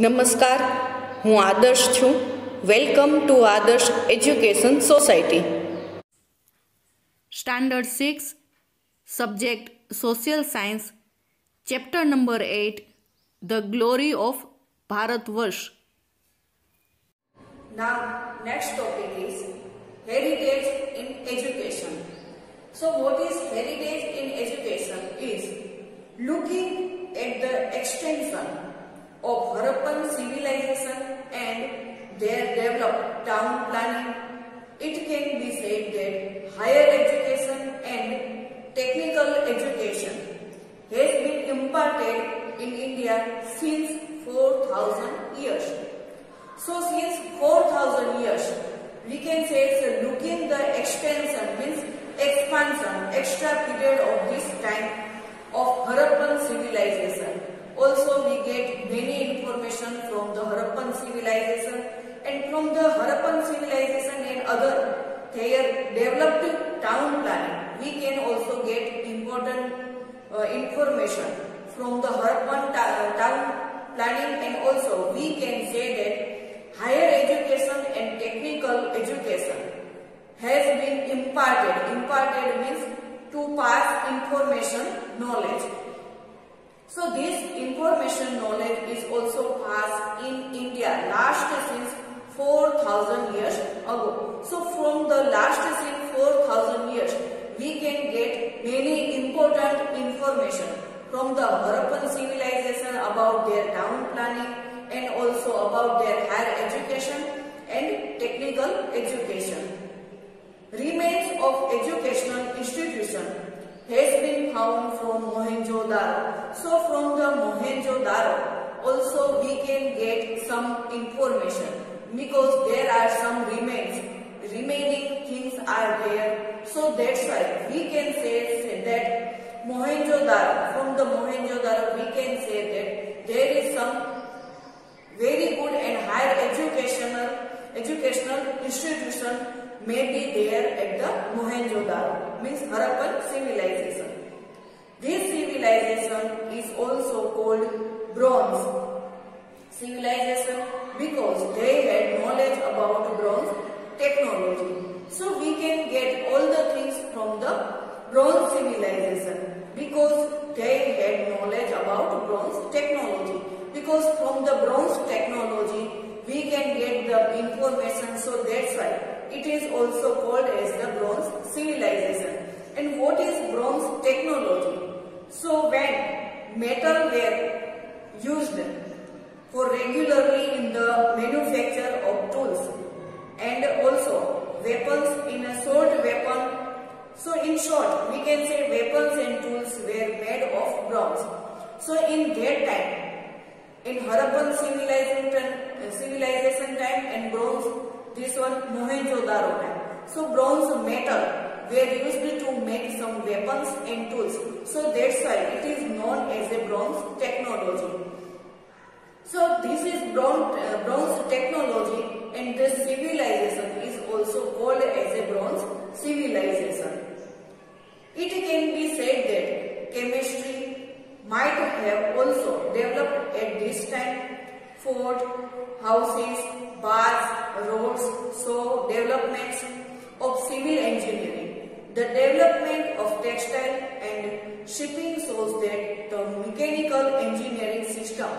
નમસ્કાર હું આદર્શ છું welcome to Adarsh education society standard six subject social science chapter number eight the glory of Bharat વર્ષ Now, next topic is heritage in education. So, what is heritage in education is looking at the extension of Harappan civilization and their developed town planning. It can be said that higher education and technical education has been imparted in India since 4000 years. So since 4000 years, we can say it's looking the extension means expansion, extra period of this time of Harappan civilization. Also we get many information from the Harappan civilization and from the Harappan civilization and other their developed town planning. We can also get important uh, information from the Harappan town planning and also we can say that higher education and technical education has been imparted. Imparted means to pass information knowledge. So this information knowledge is also passed in India last since 4000 years ago. So from the last since 4000 years we can get many important information from the Harappan civilization about their town planning and also about their higher education and technical education. Remains of educational institution has been found from Mohenjo-daro. So from the Mohenjo-daro also we can get some information because there are some remains, remaining things are there. So that's why we can say, say that Mohenjo-daro, from the Mohenjo-daro we can say that there is some very good and higher educational educational institution may be there at the Mohenjo-daro, means Harappan civilization. This civilization is also called bronze civilization because they had knowledge about bronze technology. So we can get all the things from the bronze civilization because they had knowledge about bronze technology. Because from the bronze technology we can get the information so that's why it is also called as the bronze civilization. And what is bronze technology? So when metal were used for regularly in the manufacture of tools and also weapons in a sword weapon. So in short, we can say weapons and tools were made of bronze. So in that time, in Harappan civilization, civilization time and bronze, this one Mohenjo-daro time. So bronze metal were used to make some weapons and tools. So that's why it is known as a bronze technology. So this is bronze, uh, bronze technology and this civilization is also called as a bronze civilization. It can be said that chemistry might have also developed at this time. Fort, houses, bars, roads, so developments of civil engineering. The development of textile and shipping shows that the mechanical engineering system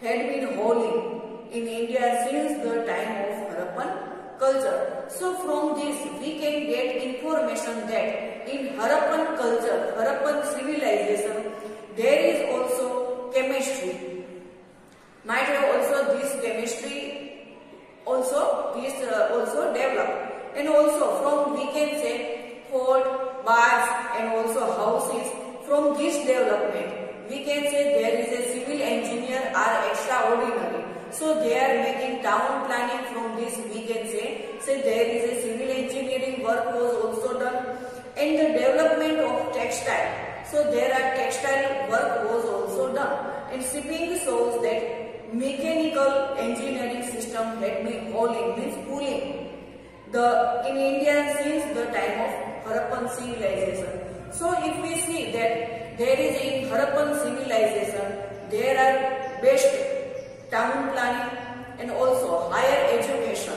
had been holding in India since the time of Harappan culture. So from this we can get information that in Harappan culture, Harappan civilization, there is also chemistry. Might have also this chemistry also this uh, also developed and also from we can say fort, bars and also houses from this development we can say there is a civil engineer are extraordinary. So they are making town planning from this we can say. There is a civil engineering work was also done and the development of textile. So there are textile work was also done and shipping shows that mechanical engineering system had been hauling means pulling the in India since the time of Harappan civilization. So if we see that there is in Harappan civilization there are best town planning and also higher education.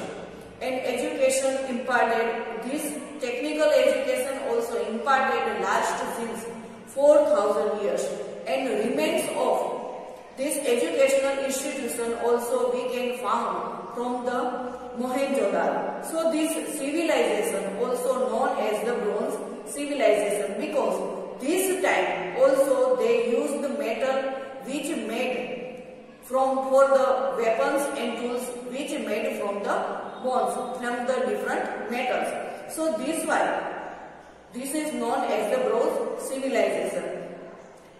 And education imparted, this technical education also imparted last since 4000 years and remains of this educational institution also we can found from the Mohenjo-daro. So this civilization also known as the bronze civilization because this time also they used the metal which made from for the weapons and tools which made from the bones from the different metals. So this why this is known as the bronze civilization.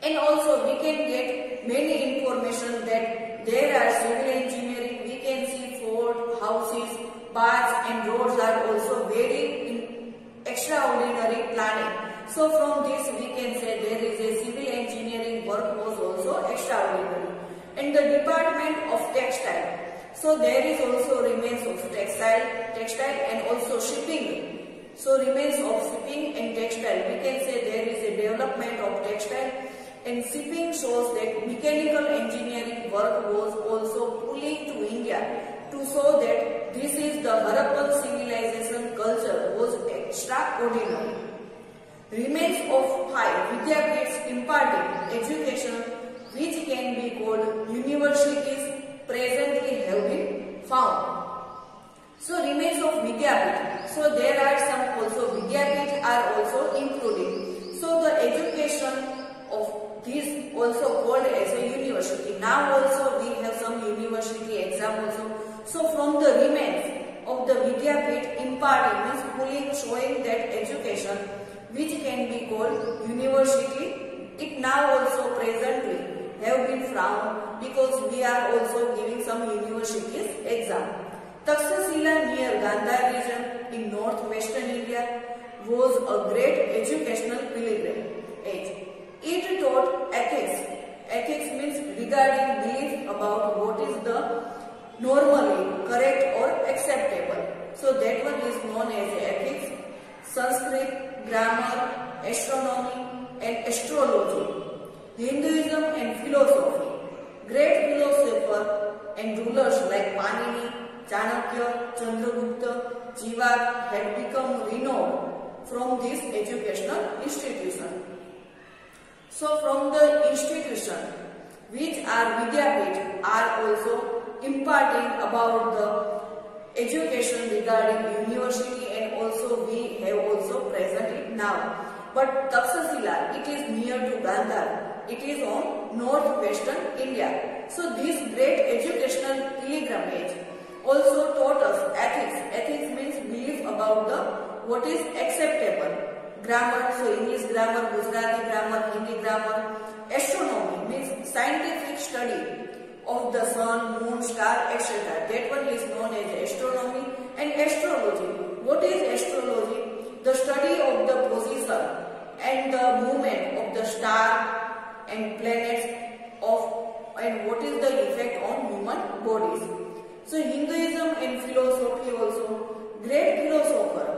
And also we can get many information that there are civil engineering, we can see fort, houses, baths and roads are also very extraordinary planning. So from this we can say there is a civil engineering work was also extraordinary. And the department of textile. So there is also remains of textile, textile and also shipping. So remains of shipping and textile. We can say there is a development of textile and shipping shows that mechanical engineering work was also pulling to India show that this is the Harappan civilization culture was extraordinary. Remains of five Vidyapits imparting education which can be called universities presently have been found. So remains of Vidyapit. So there are some also Vidyapit are also included. So the education of this also called as a university. Now also we have some university exam also. So from the remains of the Vidyapit imparting means pulling showing that education which can be called university. It now also presently have been found because we are also giving some universities exam. Taxila near Gandhar region in northwestern India was a great educational pilgrim age. It taught ethics. Ethics means regarding belief about what is the normally correct or acceptable. So that one is known as ethics, Sanskrit, grammar, astronomy and astrology, Hinduism and philosophy. Great philosopher and rulers like Panini, Chanakya, Chandragupta, Jivak had become renowned from this educational institution. So from the institution which are Vidyapit are also imparting about the education regarding university and also we have also present it now. But Taxila, it is near to Gandhar. It is on northwestern India. So this great educational pilgrimage also taught us ethics. Ethics means belief about the what is acceptable grammar, so English grammar, Gujarati grammar, Hindi grammar, astronomy means scientific study of the sun, moon, star, etc. That one is known as astronomy and astrology. What is astrology? The study of the position and the movement of the star and planets of and what is the effect on human bodies. So Hinduism and philosophy also great philosopher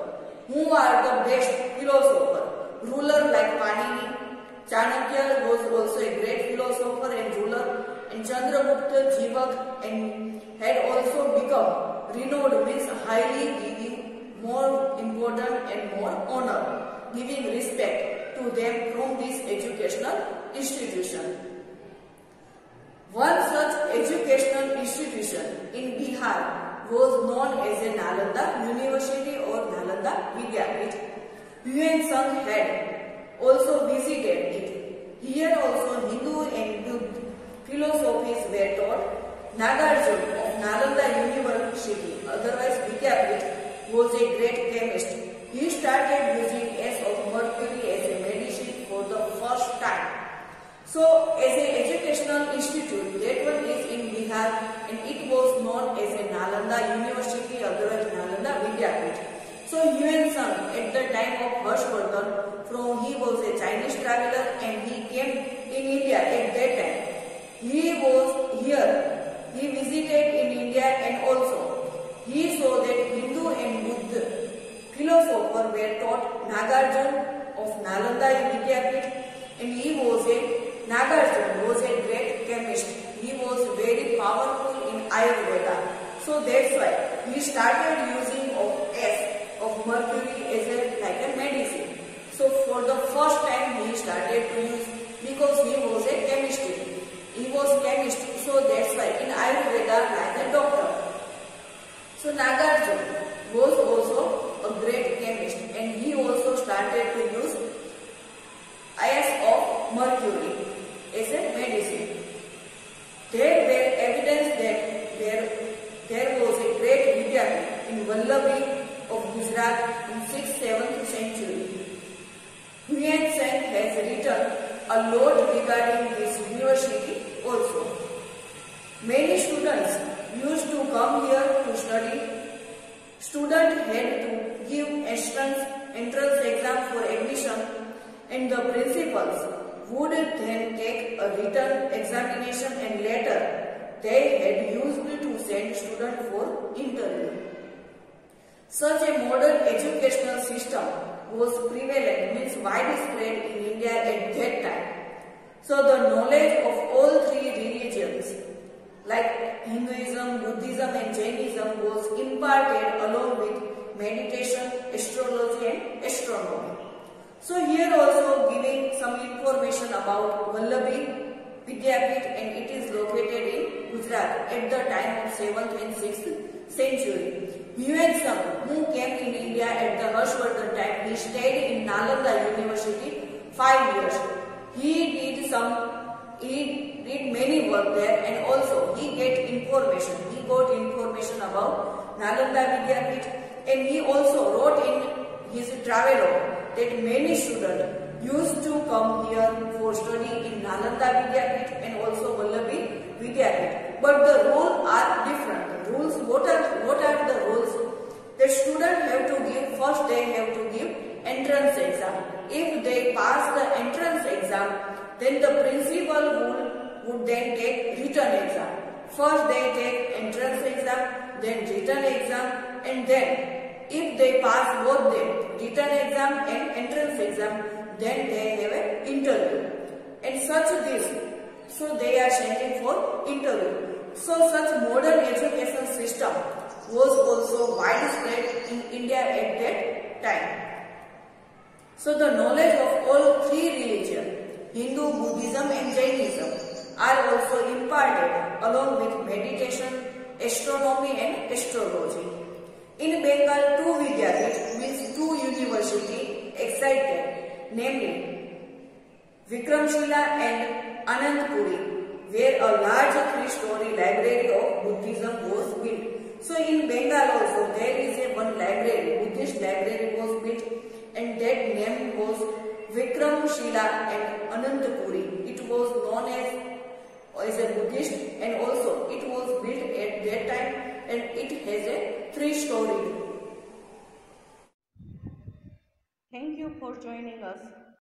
who are the best philosopher? Ruler like Panini, Chanakya was also a great philosopher and ruler and Chandragupta Jivak and had also become renowned means highly giving more important and more honor, giving respect to them from this educational institution. One such educational institution in Bihar was known as a Nalanda University or Nalanda Vidyapit. Yuan Sang had also visited it. Here also Hindu and Buddhist philosophies were taught. Nagarjuna of Nalanda University, otherwise Vidyapit, was a great chemist. He started using S of mercury as a medicine for the first time. So, as an educational institute, that one is in Bihar and it was known as a Nalanda University, otherwise Nalanda Vidyapit. So, Yuan Sang at the time of Harshvardhan, from he was a Chinese traveler and he came in India at that time. He was here, he visited in India and also he saw that Hindu and Buddha philosophers were taught Nagarjuna of Nalanda Vidyapit and he was a Nagarjuna was a great chemist. He was very powerful in Ayurveda. So that's why he started using the principals would then take a written examination and later they had used to send student for interview. Such a modern educational system was prevalent, means widespread in India at that time. So the knowledge of all three religions like Hinduism, Buddhism and Jainism was imparted along with meditation, astrology and astronomy. So here also giving some information about Vallabhi Vidyapith and it is located in Gujarat at the time of 7th and 6th century. Tsang, who came in India at the Harshvardhan time, he stayed in Nalanda University five years. He did some, he did many work there and also he get information. He got information about Nalanda Vidyapith and he also wrote in his travelogue that many students used to come here for studying in Nalanda Vidyapith and also Vallabhi Vidyapith. But the rules are different. Rules, what are, what are the rules? The student have to give, first they have to give entrance exam. If they pass the entrance exam, then the principal would, would then take written exam. First they take entrance exam, then written exam and then if they pass both them, written exam and entrance exam, then they have an interview. And such this, so they are sending for interview. So such modern education system was also widespread in India at that time. So the knowledge of all three religions, Hindu, Buddhism and Jainism are also imparted along with meditation, astronomy and astrology. In Bengal, two Vidyapith means two university excited, namely Vikramshila and Anandpuri, where a large three-story library of Buddhism was built. So in Bengal also there is a one library, Buddhist library was built and that name was Vikramshila and Anandpuri. It was known as as a Buddhist and also it was built at that time and it has a three story. Thank you for joining us.